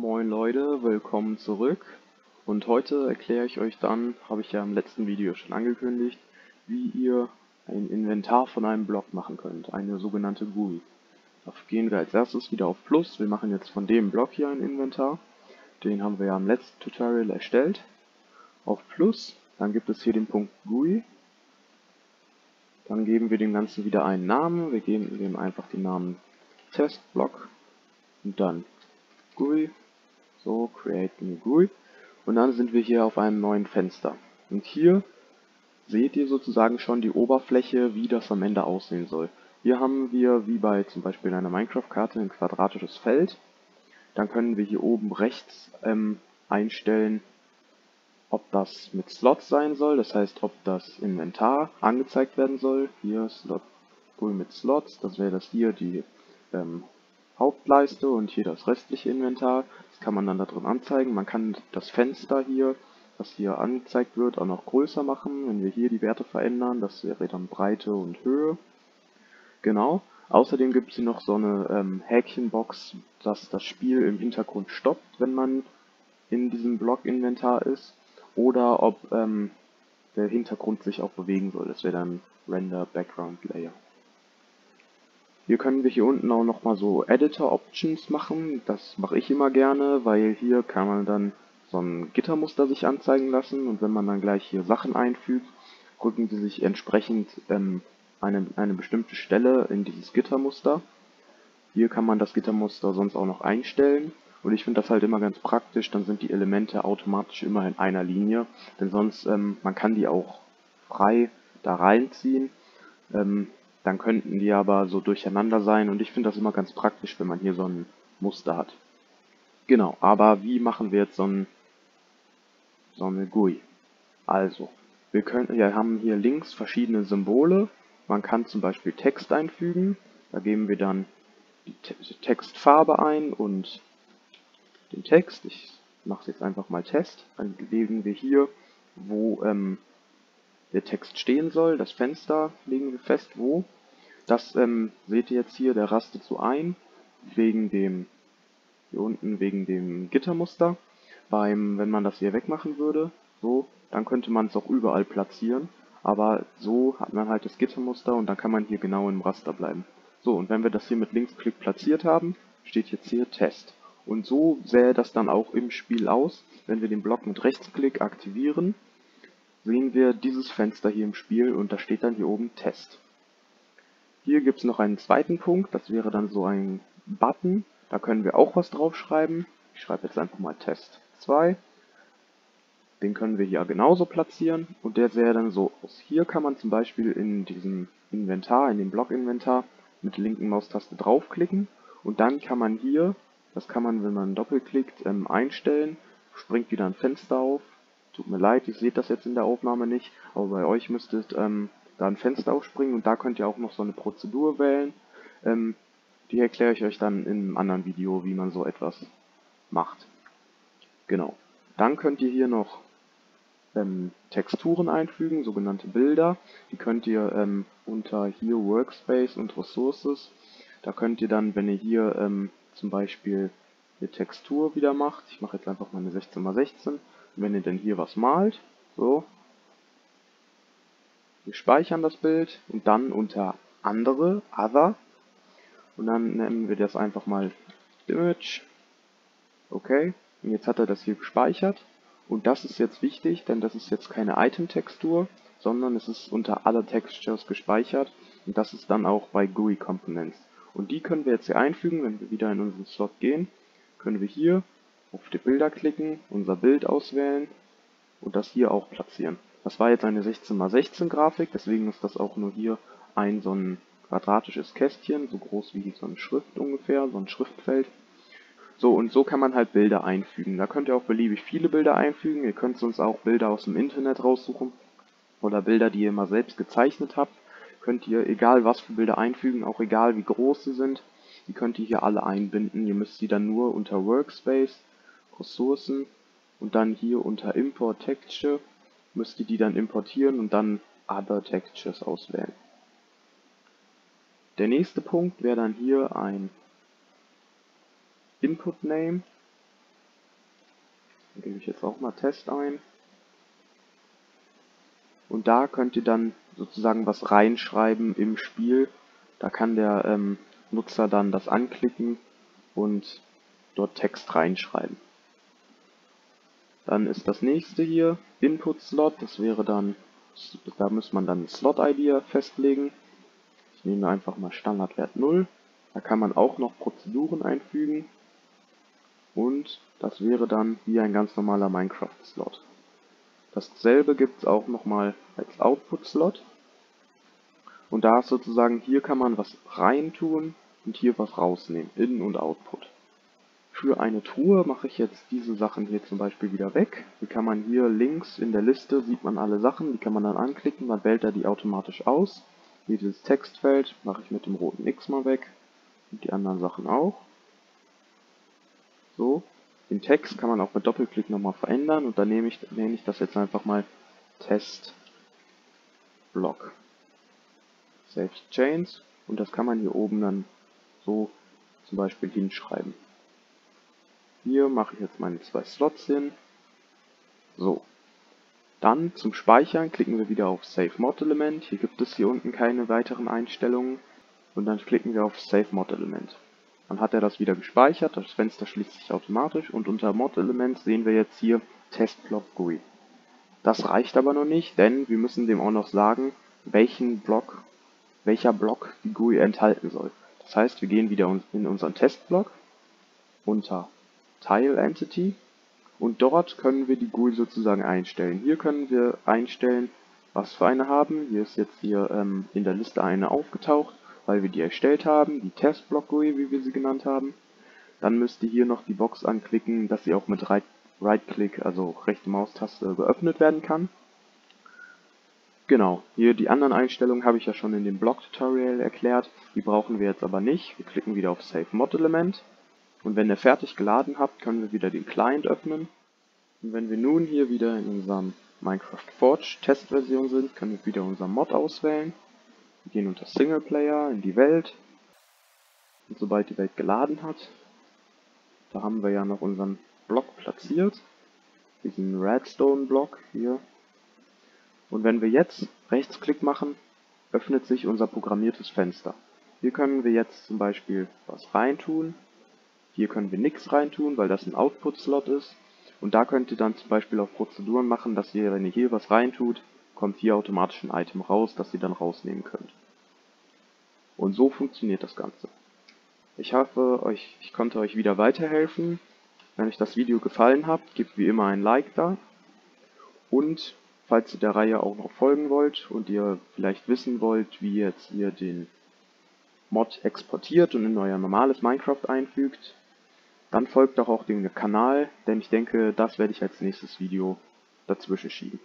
Moin Leute, willkommen zurück. Und heute erkläre ich euch dann, habe ich ja im letzten Video schon angekündigt, wie ihr ein Inventar von einem Block machen könnt, eine sogenannte GUI. Dafür gehen wir als erstes wieder auf Plus, wir machen jetzt von dem Block hier ein Inventar, den haben wir ja im letzten Tutorial erstellt. Auf Plus, dann gibt es hier den Punkt GUI, dann geben wir dem Ganzen wieder einen Namen, wir geben dem einfach den Namen Testblock. Und dann GUI, so, Create New GUI und dann sind wir hier auf einem neuen Fenster. Und hier seht ihr sozusagen schon die Oberfläche, wie das am Ende aussehen soll. Hier haben wir, wie bei zum Beispiel einer Minecraft-Karte, ein quadratisches Feld. Dann können wir hier oben rechts ähm, einstellen, ob das mit Slots sein soll, das heißt, ob das Inventar angezeigt werden soll. Hier Slot GUI mit Slots, das wäre das hier die ähm, Hauptleiste und hier das restliche Inventar. Das kann man dann da drin anzeigen. Man kann das Fenster hier, was hier angezeigt wird, auch noch größer machen. Wenn wir hier die Werte verändern, das wäre dann Breite und Höhe. Genau. Außerdem gibt es hier noch so eine ähm, Häkchenbox, dass das Spiel im Hintergrund stoppt, wenn man in diesem Block-Inventar ist. Oder ob ähm, der Hintergrund sich auch bewegen soll. Das wäre dann Render Background Layer. Hier können wir hier unten auch nochmal so Editor Options machen. Das mache ich immer gerne, weil hier kann man dann so ein Gittermuster sich anzeigen lassen und wenn man dann gleich hier Sachen einfügt, rücken sie sich entsprechend ähm, eine, eine bestimmte Stelle in dieses Gittermuster. Hier kann man das Gittermuster sonst auch noch einstellen und ich finde das halt immer ganz praktisch, dann sind die Elemente automatisch immer in einer Linie, denn sonst, ähm, man kann die auch frei da reinziehen. Ähm, dann könnten die aber so durcheinander sein und ich finde das immer ganz praktisch, wenn man hier so ein Muster hat. Genau, aber wie machen wir jetzt so, ein, so eine GUI? Also, wir, können, wir haben hier links verschiedene Symbole. Man kann zum Beispiel Text einfügen. Da geben wir dann die Textfarbe ein und den Text. Ich mache es jetzt einfach mal Test. Dann legen wir hier, wo ähm, der Text stehen soll. Das Fenster legen wir fest, wo. Das ähm, seht ihr jetzt hier, der rastet so ein, wegen dem, hier unten wegen dem Gittermuster. Beim, wenn man das hier wegmachen würde, so, dann könnte man es auch überall platzieren. Aber so hat man halt das Gittermuster und dann kann man hier genau im Raster bleiben. So, und wenn wir das hier mit Linksklick platziert haben, steht jetzt hier Test. Und so sähe das dann auch im Spiel aus. Wenn wir den Block mit Rechtsklick aktivieren, sehen wir dieses Fenster hier im Spiel und da steht dann hier oben Test. Hier gibt es noch einen zweiten Punkt, das wäre dann so ein Button. Da können wir auch was draufschreiben. Ich schreibe jetzt einfach mal Test 2. Den können wir hier genauso platzieren und der sähe dann so aus. Hier kann man zum Beispiel in diesem Inventar, in dem Block-Inventar mit der linken Maustaste draufklicken und dann kann man hier, das kann man, wenn man doppelklickt, ähm, einstellen, springt wieder ein Fenster auf. Tut mir leid, ich sehe das jetzt in der Aufnahme nicht, aber bei euch müsstet ähm, da ein Fenster aufspringen und da könnt ihr auch noch so eine Prozedur wählen. Ähm, die erkläre ich euch dann in einem anderen Video, wie man so etwas macht. Genau. Dann könnt ihr hier noch ähm, Texturen einfügen, sogenannte Bilder. Die könnt ihr ähm, unter hier Workspace und Resources, da könnt ihr dann, wenn ihr hier ähm, zum Beispiel eine Textur wieder macht, ich mache jetzt einfach mal eine 16x16, wenn ihr dann hier was malt, so, wir speichern das Bild und dann unter andere, Other, und dann nennen wir das einfach mal Image. Okay, und jetzt hat er das hier gespeichert. Und das ist jetzt wichtig, denn das ist jetzt keine Item-Textur, sondern es ist unter Other Textures gespeichert. Und das ist dann auch bei GUI Components. Und die können wir jetzt hier einfügen, wenn wir wieder in unseren Slot gehen, können wir hier auf die Bilder klicken, unser Bild auswählen und das hier auch platzieren. Das war jetzt eine 16x16 Grafik, deswegen ist das auch nur hier ein so ein quadratisches Kästchen, so groß wie so eine Schrift ungefähr, so ein Schriftfeld. So, und so kann man halt Bilder einfügen. Da könnt ihr auch beliebig viele Bilder einfügen. Ihr könnt sonst auch Bilder aus dem Internet raussuchen oder Bilder, die ihr mal selbst gezeichnet habt. Könnt ihr egal was für Bilder einfügen, auch egal wie groß sie sind. Die könnt ihr hier alle einbinden. Ihr müsst sie dann nur unter Workspace, Ressourcen und dann hier unter Import Texture müsst ihr die dann importieren und dann Other Textures auswählen. Der nächste Punkt wäre dann hier ein Input Name. gebe ich jetzt auch mal Test ein. Und da könnt ihr dann sozusagen was reinschreiben im Spiel. Da kann der ähm, Nutzer dann das anklicken und dort Text reinschreiben. Dann ist das nächste hier Input Slot. Das wäre dann, da muss man dann Slot ID festlegen. Ich nehme einfach mal Standardwert 0. Da kann man auch noch Prozeduren einfügen. Und das wäre dann wie ein ganz normaler Minecraft-Slot. Dasselbe gibt es auch nochmal als Output-Slot. Und da ist sozusagen, hier kann man was reintun und hier was rausnehmen, In- und Output. Für eine Truhe mache ich jetzt diese Sachen hier zum Beispiel wieder weg. Die kann man hier links in der Liste, sieht man alle Sachen, die kann man dann anklicken, dann wählt er die automatisch aus. Hier dieses Textfeld mache ich mit dem roten X mal weg und die anderen Sachen auch. So, den Text kann man auch mit Doppelklick nochmal verändern und dann nehme ich, nenne ich das jetzt einfach mal Test Block. Save Chains und das kann man hier oben dann so zum Beispiel hinschreiben. Hier mache ich jetzt meine zwei Slots hin. So. Dann zum Speichern klicken wir wieder auf Save Mod Element. Hier gibt es hier unten keine weiteren Einstellungen. Und dann klicken wir auf Save Mod Element. Dann hat er das wieder gespeichert, das Fenster schließt sich automatisch und unter Mod Element sehen wir jetzt hier Testblock GUI. Das reicht aber noch nicht, denn wir müssen dem auch noch sagen, welchen Block, welcher Block die GUI enthalten soll. Das heißt, wir gehen wieder in unseren Testblock unter Tile Entity und dort können wir die GUI sozusagen einstellen. Hier können wir einstellen, was für eine haben. Hier ist jetzt hier ähm, in der Liste eine aufgetaucht, weil wir die erstellt haben, die Testblock GUI, wie wir sie genannt haben. Dann müsst ihr hier noch die Box anklicken, dass sie auch mit Right-Click, also rechte Maustaste, geöffnet werden kann. Genau, hier die anderen Einstellungen habe ich ja schon in dem Blog-Tutorial erklärt. Die brauchen wir jetzt aber nicht. Wir klicken wieder auf Save Mod Element und wenn ihr fertig geladen habt, können wir wieder den Client öffnen. Und wenn wir nun hier wieder in unserem Minecraft Forge Testversion sind, können wir wieder unser Mod auswählen. Wir gehen unter Singleplayer in die Welt. Und sobald die Welt geladen hat, da haben wir ja noch unseren Block platziert. Diesen Redstone-Block hier. Und wenn wir jetzt Rechtsklick machen, öffnet sich unser programmiertes Fenster. Hier können wir jetzt zum Beispiel was reintun hier können wir nichts reintun, weil das ein Output-Slot ist. Und da könnt ihr dann zum Beispiel auch Prozeduren machen, dass ihr, wenn ihr hier was reintut, kommt hier automatisch ein Item raus, das ihr dann rausnehmen könnt. Und so funktioniert das Ganze. Ich hoffe, euch, ich konnte euch wieder weiterhelfen. Wenn euch das Video gefallen hat, gebt wie immer ein Like da. Und falls ihr der Reihe auch noch folgen wollt und ihr vielleicht wissen wollt, wie jetzt ihr den Mod exportiert und in euer normales Minecraft einfügt, dann folgt doch auch dem Kanal, denn ich denke, das werde ich als nächstes Video dazwischen schieben.